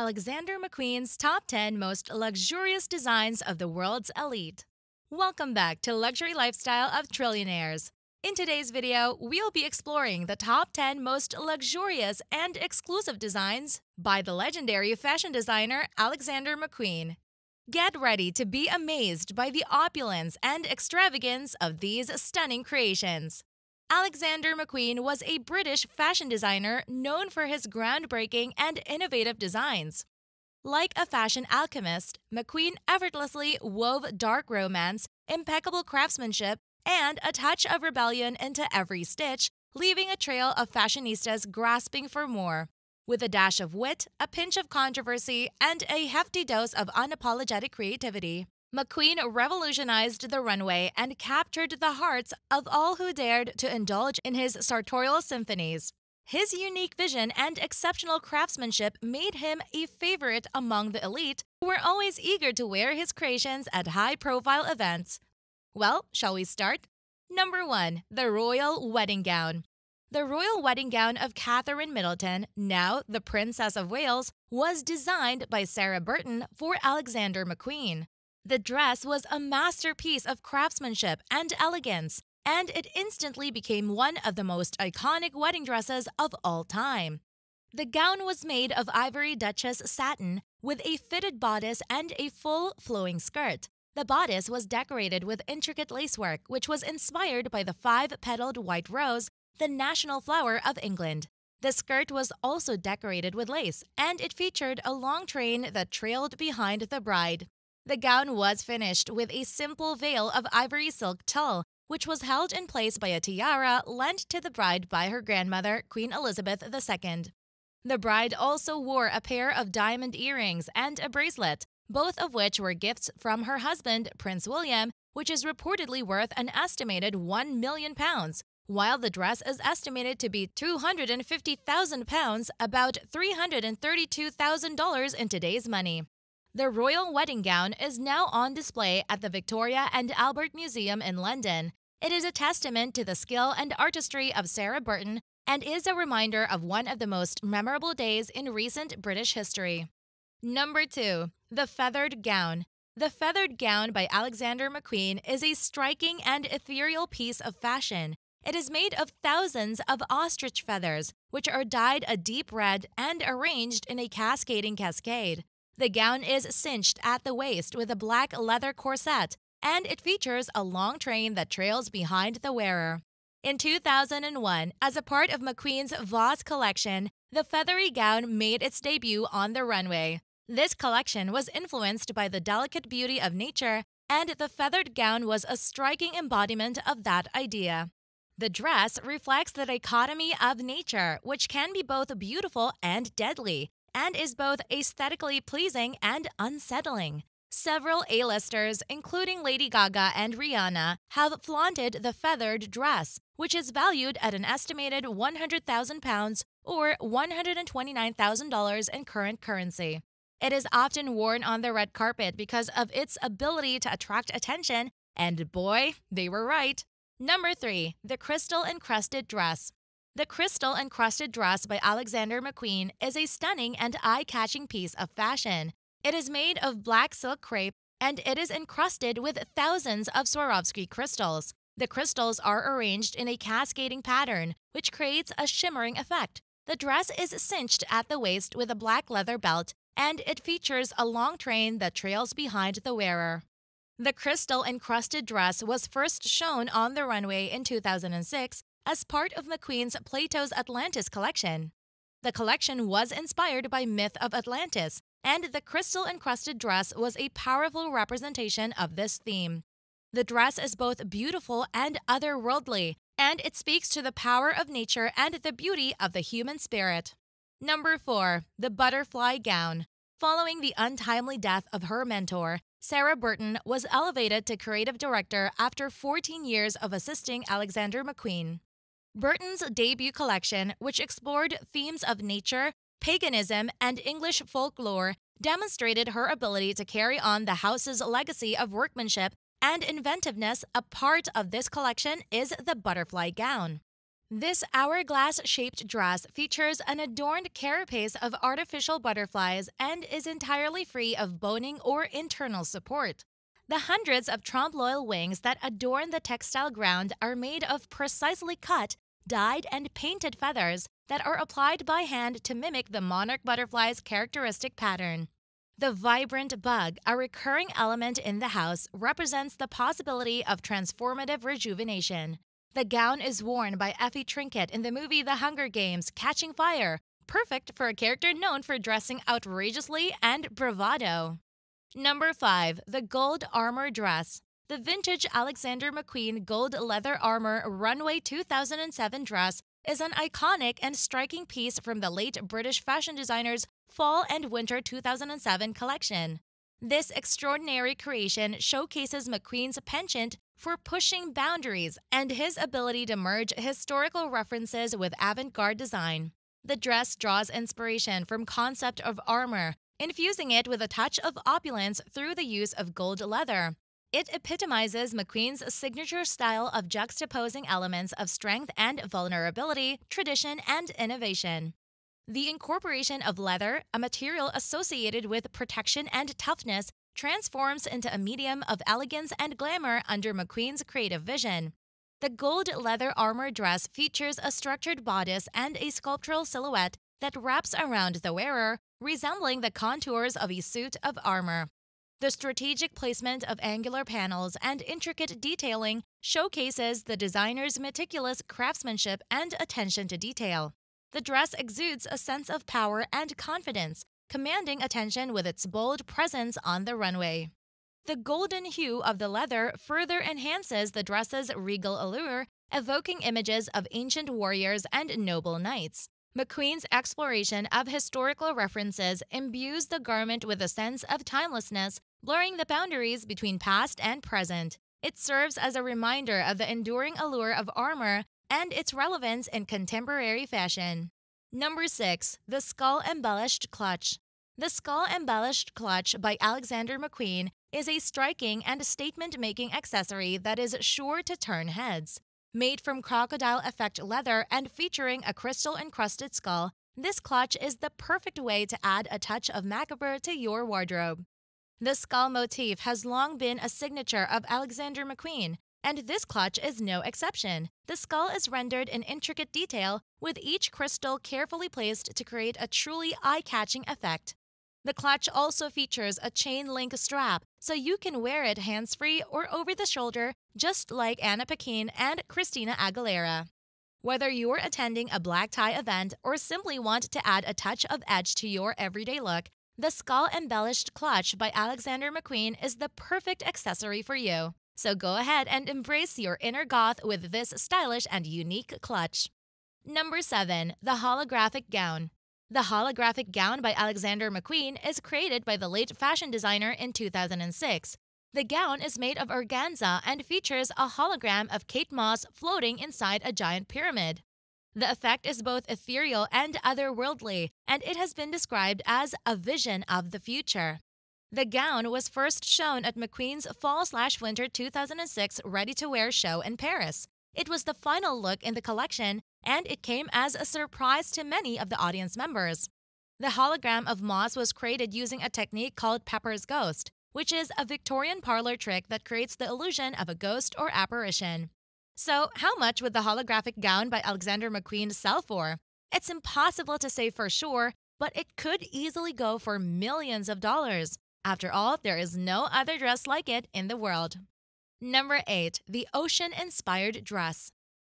Alexander McQueen's top 10 most luxurious designs of the world's elite. Welcome back to Luxury Lifestyle of Trillionaires. In today's video, we'll be exploring the top 10 most luxurious and exclusive designs by the legendary fashion designer Alexander McQueen. Get ready to be amazed by the opulence and extravagance of these stunning creations. Alexander McQueen was a British fashion designer known for his groundbreaking and innovative designs. Like a fashion alchemist, McQueen effortlessly wove dark romance, impeccable craftsmanship, and a touch of rebellion into every stitch, leaving a trail of fashionistas grasping for more. With a dash of wit, a pinch of controversy, and a hefty dose of unapologetic creativity, McQueen revolutionized the runway and captured the hearts of all who dared to indulge in his sartorial symphonies. His unique vision and exceptional craftsmanship made him a favorite among the elite, who were always eager to wear his creations at high profile events. Well, shall we start? Number 1. The Royal Wedding Gown. The royal wedding gown of Catherine Middleton, now the Princess of Wales, was designed by Sarah Burton for Alexander McQueen. The dress was a masterpiece of craftsmanship and elegance, and it instantly became one of the most iconic wedding dresses of all time. The gown was made of ivory duchess satin with a fitted bodice and a full flowing skirt. The bodice was decorated with intricate lacework, which was inspired by the five petaled white rose, the national flower of England. The skirt was also decorated with lace, and it featured a long train that trailed behind the bride. The gown was finished with a simple veil of ivory silk tulle, which was held in place by a tiara lent to the bride by her grandmother, Queen Elizabeth II. The bride also wore a pair of diamond earrings and a bracelet, both of which were gifts from her husband, Prince William, which is reportedly worth an estimated 1 million pounds, while the dress is estimated to be 250,000 pounds, about $332,000 in today's money. The royal wedding gown is now on display at the Victoria and Albert Museum in London. It is a testament to the skill and artistry of Sarah Burton and is a reminder of one of the most memorable days in recent British history. Number 2. The Feathered Gown. The feathered gown by Alexander McQueen is a striking and ethereal piece of fashion. It is made of thousands of ostrich feathers, which are dyed a deep red and arranged in a cascading cascade. The gown is cinched at the waist with a black leather corset, and it features a long train that trails behind the wearer. In 2001, as a part of McQueen's Voss collection, the feathery gown made its debut on the runway. This collection was influenced by the delicate beauty of nature, and the feathered gown was a striking embodiment of that idea. The dress reflects the dichotomy of nature, which can be both beautiful and deadly, and is both aesthetically pleasing and unsettling. Several A-listers, including Lady Gaga and Rihanna, have flaunted the feathered dress, which is valued at an estimated 100,000 pounds or $129,000 in current currency. It is often worn on the red carpet because of its ability to attract attention, and boy, they were right. Number 3. The Crystal Encrusted Dress the crystal encrusted dress by Alexander McQueen is a stunning and eye catching piece of fashion. It is made of black silk crepe and it is encrusted with thousands of Swarovski crystals. The crystals are arranged in a cascading pattern, which creates a shimmering effect. The dress is cinched at the waist with a black leather belt, and it features a long train that trails behind the wearer. The crystal encrusted dress was first shown on the runway in 2006 as part of McQueen's Plato's Atlantis collection. The collection was inspired by Myth of Atlantis, and the crystal encrusted dress was a powerful representation of this theme. The dress is both beautiful and otherworldly, and it speaks to the power of nature and the beauty of the human spirit. Number 4. The Butterfly Gown. Following the untimely death of her mentor, Sarah Burton was elevated to creative director after 14 years of assisting Alexander McQueen. Burton's debut collection, which explored themes of nature, paganism, and English folklore, demonstrated her ability to carry on the house's legacy of workmanship and inventiveness. A part of this collection is the butterfly gown. This hourglass shaped dress features an adorned carapace of artificial butterflies and is entirely free of boning or internal support. The hundreds of trompe l'oeil wings that adorn the textile ground are made of precisely cut, dyed, and painted feathers that are applied by hand to mimic the monarch butterfly's characteristic pattern. The vibrant bug, a recurring element in the house, represents the possibility of transformative rejuvenation. The gown is worn by Effie Trinket in the movie The Hunger Games Catching Fire, perfect for a character known for dressing outrageously and bravado. Number 5. The Gold Armor Dress. The vintage Alexander McQueen gold leather armor runway 2007 dress is an iconic and striking piece from the late British fashion designer's Fall and Winter 2007 collection. This extraordinary creation showcases McQueen's penchant for pushing boundaries and his ability to merge historical references with avant garde design. The dress draws inspiration from concept of armor, infusing it with a touch of opulence through the use of gold leather. It epitomizes McQueen's signature style of juxtaposing elements of strength and vulnerability, tradition, and innovation. The incorporation of leather, a material associated with protection and toughness, transforms into a medium of elegance and glamour under McQueen's creative vision. The gold leather armor dress features a structured bodice and a sculptural silhouette that wraps around the wearer, resembling the contours of a suit of armor. The strategic placement of angular panels and intricate detailing showcases the designer's meticulous craftsmanship and attention to detail. The dress exudes a sense of power and confidence, commanding attention with its bold presence on the runway. The golden hue of the leather further enhances the dress's regal allure, evoking images of ancient warriors and noble knights. McQueen's exploration of historical references imbues the garment with a sense of timelessness, blurring the boundaries between past and present. It serves as a reminder of the enduring allure of armor and its relevance in contemporary fashion. Number 6. The Skull Embellished Clutch. The Skull Embellished Clutch by Alexander McQueen is a striking and statement making accessory that is sure to turn heads. Made from crocodile effect leather and featuring a crystal encrusted skull, this clutch is the perfect way to add a touch of macabre to your wardrobe. The skull motif has long been a signature of Alexander McQueen, and this clutch is no exception. The skull is rendered in intricate detail, with each crystal carefully placed to create a truly eye catching effect. The clutch also features a chain link strap, so you can wear it hands free or over the shoulder, just like Anna Paquin and Christina Aguilera. Whether you're attending a black tie event or simply want to add a touch of edge to your everyday look, the skull embellished clutch by Alexander McQueen is the perfect accessory for you. So go ahead and embrace your inner goth with this stylish and unique clutch. Number 7. The Holographic Gown. The holographic gown by Alexander McQueen is created by the late fashion designer in 2006. The gown is made of organza and features a hologram of Kate Moss floating inside a giant pyramid. The effect is both ethereal and otherworldly, and it has been described as a vision of the future. The gown was first shown at McQueen's Fall slash Winter 2006 Ready to Wear show in Paris. It was the final look in the collection, and it came as a surprise to many of the audience members. The hologram of Moss was created using a technique called Pepper's Ghost, which is a Victorian parlor trick that creates the illusion of a ghost or apparition. So, how much would the holographic gown by Alexander McQueen sell for? It's impossible to say for sure, but it could easily go for millions of dollars. After all, there is no other dress like it in the world. Number 8. The Ocean Inspired Dress.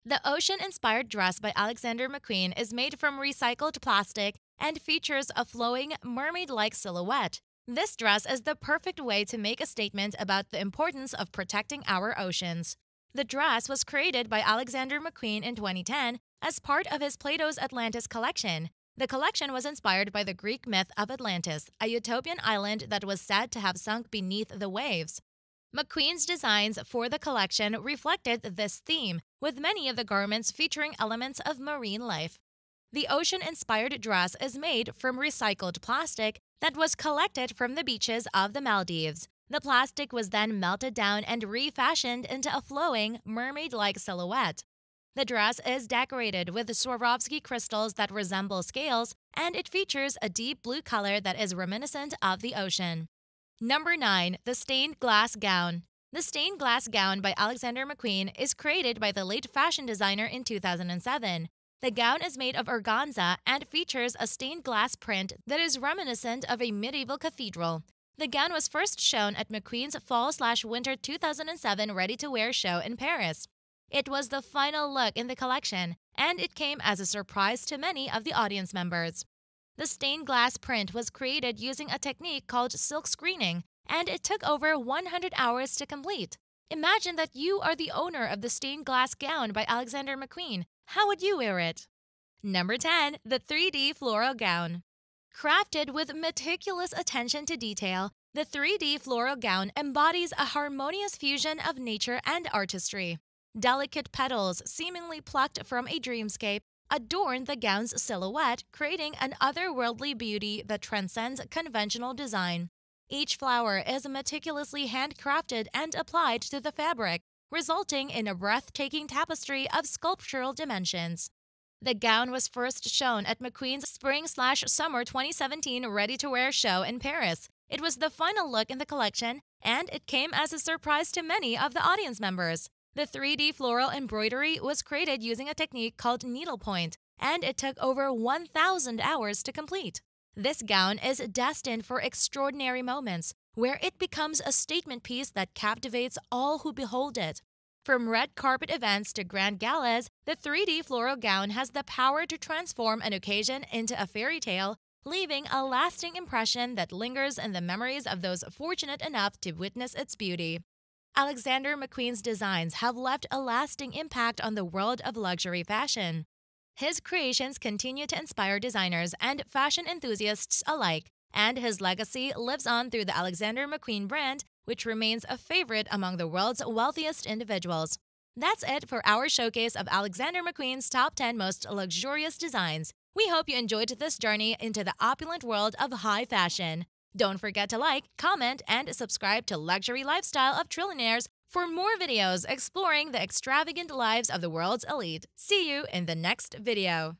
The Ocean Inspired Dress by Alexander McQueen is made from recycled plastic and features a flowing, mermaid like silhouette. This dress is the perfect way to make a statement about the importance of protecting our oceans. The dress was created by Alexander McQueen in 2010 as part of his Plato's Atlantis collection, the collection was inspired by the Greek myth of Atlantis, a utopian island that was said to have sunk beneath the waves. McQueen's designs for the collection reflected this theme, with many of the garments featuring elements of marine life. The ocean inspired dress is made from recycled plastic that was collected from the beaches of the Maldives. The plastic was then melted down and refashioned into a flowing, mermaid like silhouette. The dress is decorated with Swarovski crystals that resemble scales, and it features a deep blue color that is reminiscent of the ocean. Number 9. The Stained Glass Gown. The stained glass gown by Alexander McQueen is created by the late fashion designer in 2007. The gown is made of organza and features a stained glass print that is reminiscent of a medieval cathedral. The gown was first shown at McQueen's Fall slash Winter 2007 ready to wear show in Paris. It was the final look in the collection, and it came as a surprise to many of the audience members. The stained glass print was created using a technique called silk screening, and it took over 100 hours to complete. Imagine that you are the owner of the stained glass gown by Alexander McQueen. How would you wear it? Number 10. The 3D Floral Gown. Crafted with meticulous attention to detail, the 3D floral gown embodies a harmonious fusion of nature and artistry. Delicate petals, seemingly plucked from a dreamscape, adorn the gown's silhouette, creating an otherworldly beauty that transcends conventional design. Each flower is meticulously handcrafted and applied to the fabric, resulting in a breathtaking tapestry of sculptural dimensions. The gown was first shown at McQueen's Spring slash Summer 2017 Ready to Wear show in Paris. It was the final look in the collection, and it came as a surprise to many of the audience members. The 3D floral embroidery was created using a technique called needlepoint, and it took over 1,000 hours to complete. This gown is destined for extraordinary moments, where it becomes a statement piece that captivates all who behold it. From red carpet events to grand galas, the 3D floral gown has the power to transform an occasion into a fairy tale, leaving a lasting impression that lingers in the memories of those fortunate enough to witness its beauty. Alexander McQueen's designs have left a lasting impact on the world of luxury fashion. His creations continue to inspire designers and fashion enthusiasts alike, and his legacy lives on through the Alexander McQueen brand, which remains a favorite among the world's wealthiest individuals. That's it for our showcase of Alexander McQueen's top 10 most luxurious designs. We hope you enjoyed this journey into the opulent world of high fashion. Don't forget to like, comment, and subscribe to Luxury Lifestyle of Trillionaires for more videos exploring the extravagant lives of the world's elite. See you in the next video.